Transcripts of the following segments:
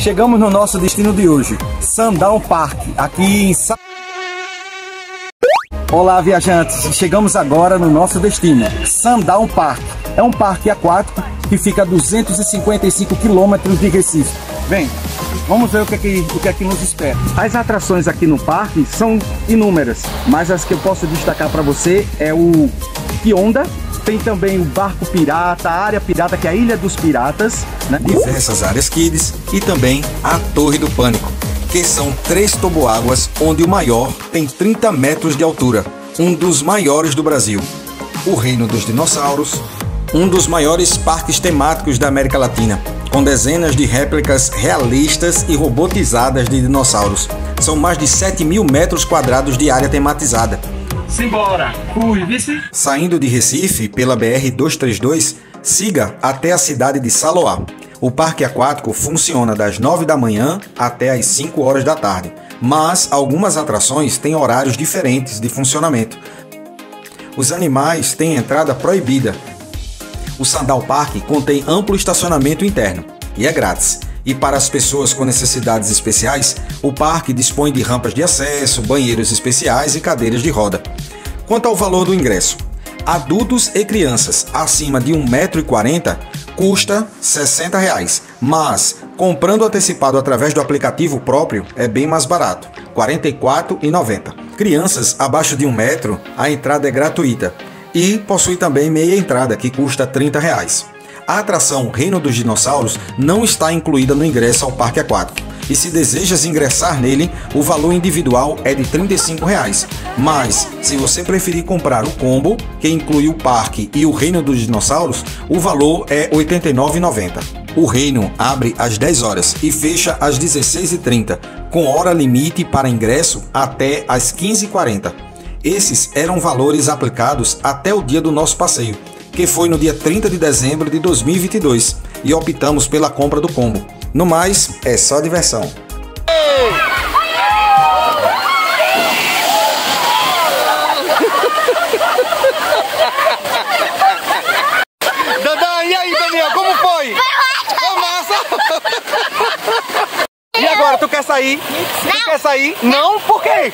chegamos no nosso destino de hoje, Sandal Park, aqui em Sa... Olá, viajantes! Chegamos agora no nosso destino, Sandal Park. É um parque aquático que fica a 255 quilômetros de Recife. Vem, vamos ver o que, é que, o que é que nos espera. As atrações aqui no parque são inúmeras, mas as que eu posso destacar para você é o Kionda, tem também o Barco Pirata, a Área Pirata, que é a Ilha dos Piratas. Né? Diversas áreas kids e também a Torre do Pânico que são três toboáguas, onde o maior tem 30 metros de altura, um dos maiores do Brasil. O Reino dos Dinossauros, um dos maiores parques temáticos da América Latina, com dezenas de réplicas realistas e robotizadas de dinossauros. São mais de 7 mil metros quadrados de área tematizada. Simbora! Vice! Saindo de Recife pela BR-232, siga até a cidade de Saloá, o parque aquático funciona das 9 da manhã até as 5 horas da tarde, mas algumas atrações têm horários diferentes de funcionamento. Os animais têm entrada proibida. O Sandal Park contém amplo estacionamento interno e é grátis. E para as pessoas com necessidades especiais, o parque dispõe de rampas de acesso, banheiros especiais e cadeiras de roda. Quanto ao valor do ingresso, adultos e crianças acima de 1,40m custa 60 reais, mas comprando antecipado através do aplicativo próprio é bem mais barato, R$ 44,90. Crianças abaixo de um metro, a entrada é gratuita e possui também meia entrada que custa 30 reais. A atração Reino dos Dinossauros não está incluída no ingresso ao parque aquático e se desejas ingressar nele, o valor individual é de 35 reais. Mas, se você preferir comprar o combo, que inclui o parque e o Reino dos Dinossauros, o valor é R$ 89,90. O reino abre às 10 horas e fecha às 16h30, com hora limite para ingresso até às 15h40. Esses eram valores aplicados até o dia do nosso passeio, que foi no dia 30 de dezembro de 2022, e optamos pela compra do combo. No mais, é só diversão. Dandan, e aí, Daniel, como foi? Foi massa! E agora, tu quer sair? Não. Tu quer sair? Não, por quê?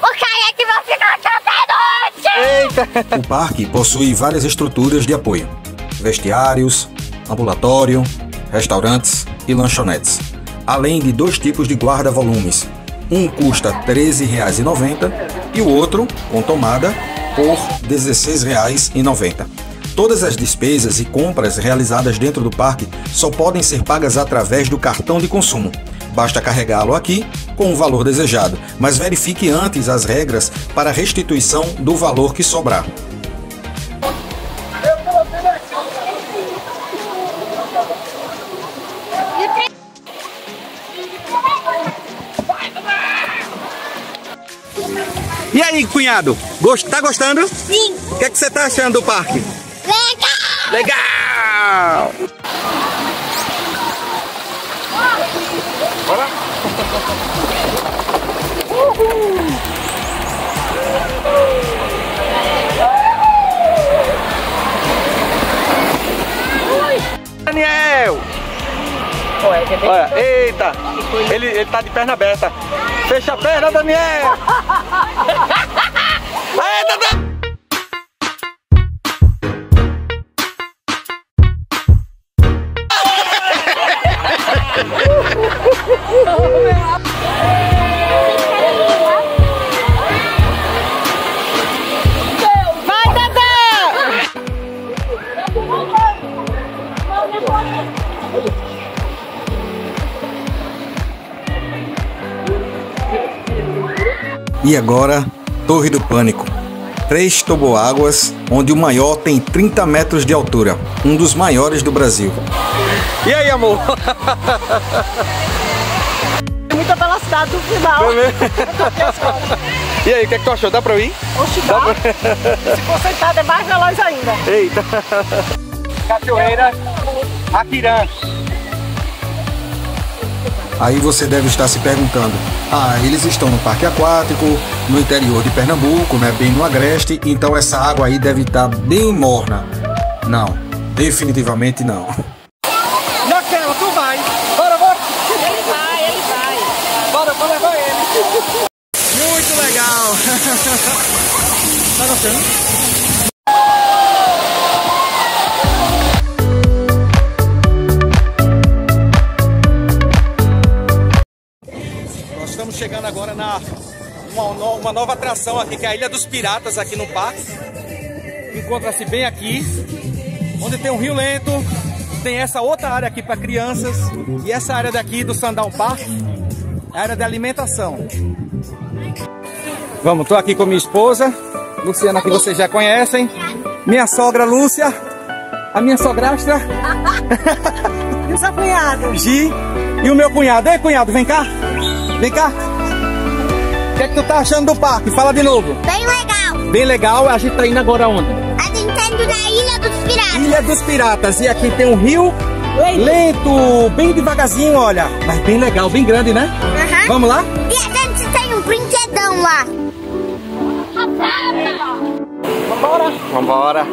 Porque aí é que você não até noite! Eita! O parque possui várias estruturas de apoio: vestiários, ambulatório, restaurantes e lanchonetes além de dois tipos de guarda-volumes. Um custa R$ 13,90 e o outro, com tomada, por R$ 16,90. Todas as despesas e compras realizadas dentro do parque só podem ser pagas através do cartão de consumo. Basta carregá-lo aqui com o valor desejado, mas verifique antes as regras para restituição do valor que sobrar. Aí, cunhado? Gost... Tá gostando? Sim. O que, é que você tá achando do parque? Legal! Legal! Bora! Uhul! Daniel! Olha, eita! Ele, ele tá de perna aberta. Fecha a perna, Daniel! E agora, Torre do Pânico. Três toboáguas, onde o maior tem 30 metros de altura, um dos maiores do Brasil. E aí, amor? muita velocidade no final. E aí, o que, é que tu achou? Dá pra eu ir? Oxe, dá. Se for sentado é mais veloz ainda. Eita! Cachoeira Aquirã. Aí você deve estar se perguntando: ah, eles estão no parque aquático, no interior de Pernambuco, né, bem no agreste, então essa água aí deve estar bem morna. Não, definitivamente não. Naquela, tu vai! Bora, bora! Ele vai, ele vai! Bora, vou levar é ele! Muito legal! tá gostando? Chegando agora na uma, uma nova atração aqui, que é a Ilha dos Piratas aqui no parque. Encontra-se bem aqui, onde tem um rio lento, tem essa outra área aqui para crianças e essa área daqui do Sandal Park, é a área de alimentação. Vamos, estou aqui com minha esposa, Luciana, que vocês já conhecem, minha sogra Lúcia, a minha sograstra E o seu cunhado? Gi e o meu cunhado. Ei, cunhado, vem cá. Vem cá. O que é que tu tá achando do parque? Fala de novo. Bem legal. Bem legal, a gente tá indo agora onde? A gente tá indo na Ilha dos Piratas. Ilha dos Piratas. E aqui tem um rio lento, bem devagarzinho, olha. Mas bem legal, bem grande, né? Vamos lá? E a gente tem um brinquedão lá. Vambora.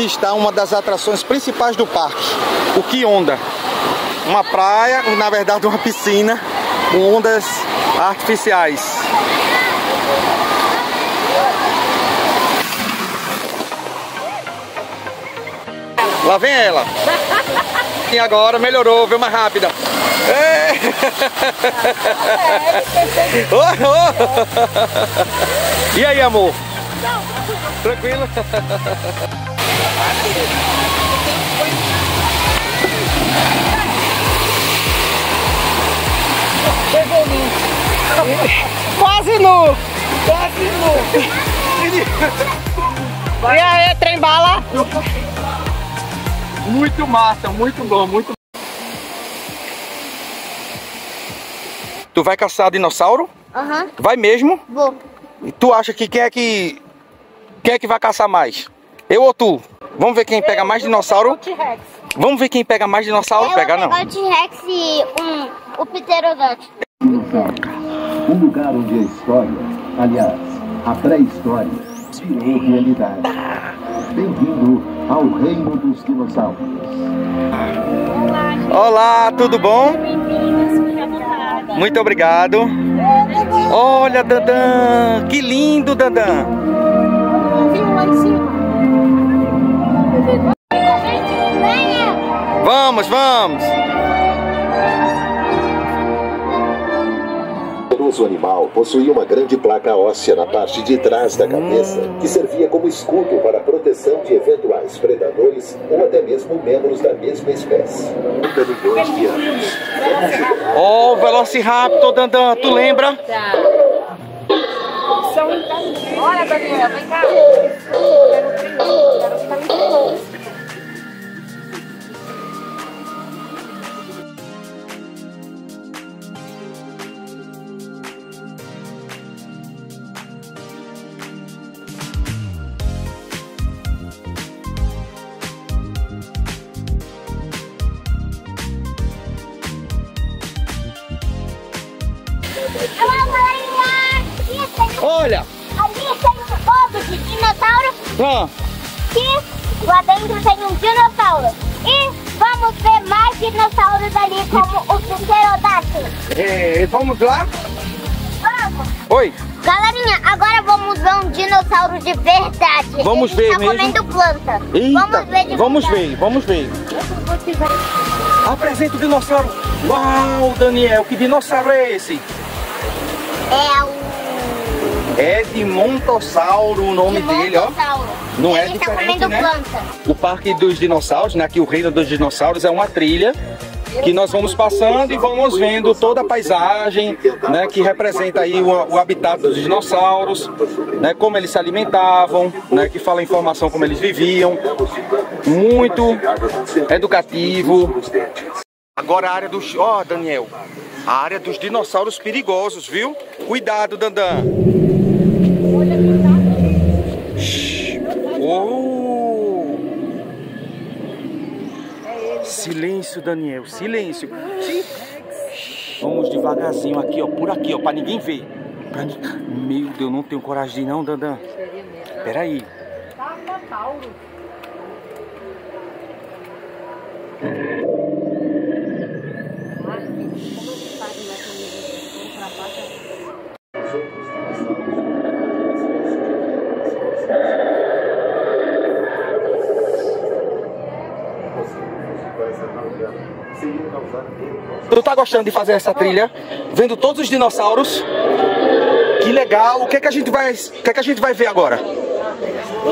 Aqui está uma das atrações principais do parque, o Kionda. Uma praia, na verdade uma piscina, com ondas artificiais. Lá vem ela. E agora melhorou, veio mais rápida. É. Oi. E aí, amor? Tranquilo? Quase nu. Quase nu. E aí, trem bala? Muito massa, muito bom, muito Tu vai caçar dinossauro? Aham, Vai mesmo? vou. E tu acha que quem é que. Quem é que vai caçar mais? Eu ou tu? Vamos ver quem pega mais dinossauro? Vamos ver quem pega mais dinossauro? Eu Pegar vou não. o T-Rex e um, o Pterodáctilo. Um lugar onde a história, aliás, a pré-história, virou realidade. Bem-vindo ao reino dos dinossauros. Olá, tudo bom? Muito obrigado. Olha, Dandan! Que lindo, Dandan! lá em cima. Vamos, vamos! O poderoso animal possuía uma grande placa óssea na parte de trás da cabeça, que servia como escudo para a proteção de eventuais predadores ou até mesmo membros da mesma espécie. 30 milhões de anos. Ó, o Velociraptor, Dandan, tu lembra? Olha, Daniel, vem cá. E lá dentro tem um dinossauro. E vamos ver mais dinossauros ali, como o Pterodáctilo. é, vamos lá? Vamos! Oi! Galerinha, agora vamos ver um dinossauro de verdade. Vamos Ele ver tá mesmo? comendo planta. Eita! Vamos ver de Vamos verdade. ver, vamos ver. Apresenta o dinossauro. Uau, Daniel, que dinossauro é esse? É o Edmontossauro, o nome dele, ó. Não é Ele tá diferente, né? planta. O Parque dos Dinossauros, né? Aqui o Reino dos Dinossauros é uma trilha que nós vamos passando e vamos vendo toda a paisagem, né? Que representa aí o, o habitat dos dinossauros, né? Como eles se alimentavam, né? Que fala a informação como eles viviam. muito educativo. Agora a área dos. Ó, Daniel. A área dos dinossauros perigosos, viu? Cuidado, Dandan. Shhh. Oh. Silêncio, Daniel. Silêncio. Vamos devagarzinho aqui, ó. Por aqui, ó. Pra ninguém ver. Pra Meu Deus, não tenho coragem de ir não, Dandan. Peraí. Tu tá gostando de fazer essa trilha? Vendo todos os dinossauros? Que legal! O que é que a gente vai, o que é que a gente vai ver agora?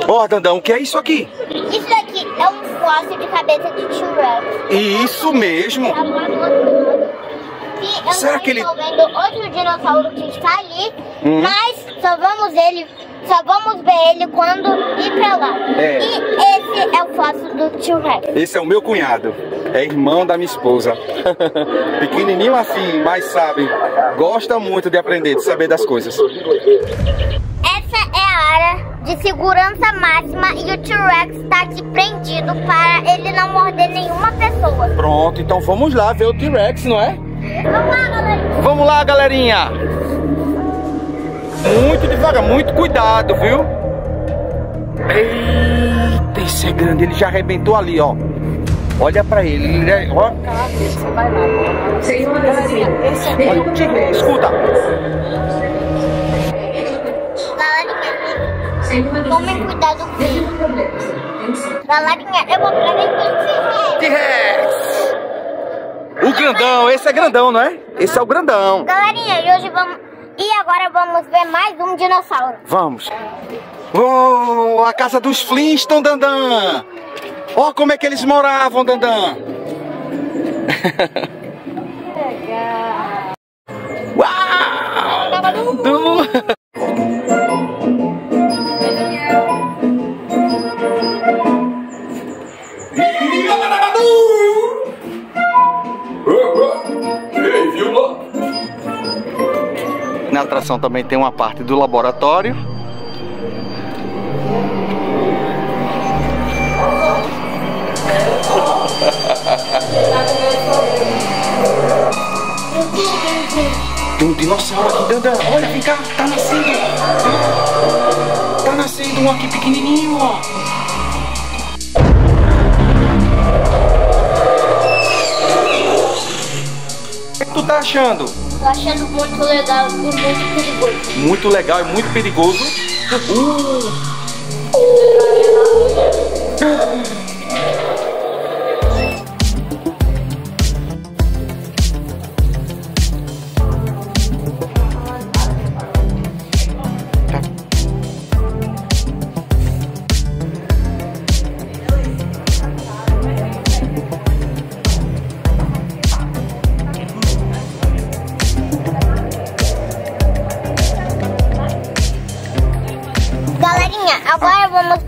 Ó, Dandão, o que é isso aqui? Isso aqui é um fóssil de cabeça de T-Rex. Isso mesmo! Eu Será que ele- vendo outro dinossauro que está ali, Hum. mas só vamos ele, só vamos ver ele quando ir pra lá. É. E esse é o fóssil do T-Rex. Esse é o meu cunhado. É irmão da minha esposa. Pequenininho assim, mas sabe, gosta muito de aprender, de saber das coisas. Essa é a área de segurança máxima e o T-Rex está aqui prendido para ele não morder nenhuma pessoa. Pronto, então vamos lá ver o T-Rex, não é? Vamos lá, galera. Vamos lá, galerinha! Muito devagar, muito cuidado, viu? Eita, esse é grande, ele já arrebentou ali, ó. Olha pra ele, ele é, ó. Você vai lá. Galerinha, esse aqui é o T-Rex. Escuta, tomem cuidado com ele. Galerinha, eu vou pra do T-Rex. Grandão, esse é grandão, não é? Esse é o grandão. Galerinha, e hoje vamos... E agora vamos ver mais um dinossauro. Vamos. Oh, a casa dos Flintstones, Dandan. Ó como é que eles moravam, Dandan. Uau! Du- Na atração também tem uma parte do laboratório. Tem um dinossauro aqui, Dandan. Olha, vem cá, tá nascendo. Tá nascendo um aqui pequenininho, ó. O que tu tá achando? Tô achando muito legal e muito perigoso. Muito legal e muito perigoso. Uh,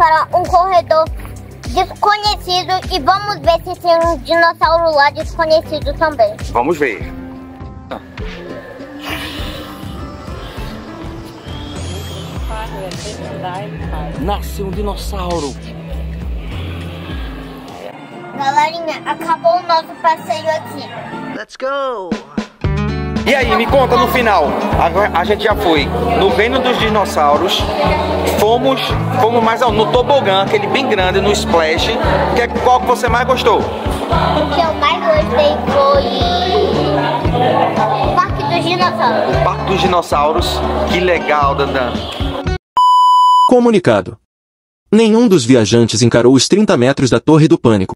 para um corredor desconhecido e vamos ver se tem um dinossauro lá desconhecido também. vamos ver. Nasceu um dinossauro. Galerinha, acabou o nosso passeio aqui. E aí, me conta no final. Agora a gente já foi no reino dos dinossauros. Fomos, fomos mais ao, no tobogã, aquele bem grande, no splash. Que é, qual que você mais gostou? O que eu mais gostei foi o Parque dos Dinossauros. Parque dos dinossauros. Que legal, Dandan. Comunicado. Nenhum dos viajantes encarou os 30 metros da Torre do Pânico.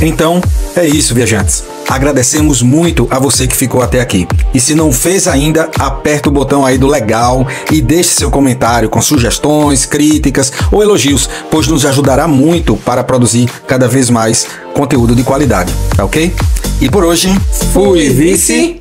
Então, é isso, viajantes. Agradecemos muito a você que ficou até aqui. E se não fez ainda, aperta o botão aí do legal e deixe seu comentário com sugestões, críticas ou elogios, pois nos ajudará muito para produzir cada vez mais conteúdo de qualidade, tá ok? E por hoje, fui vice.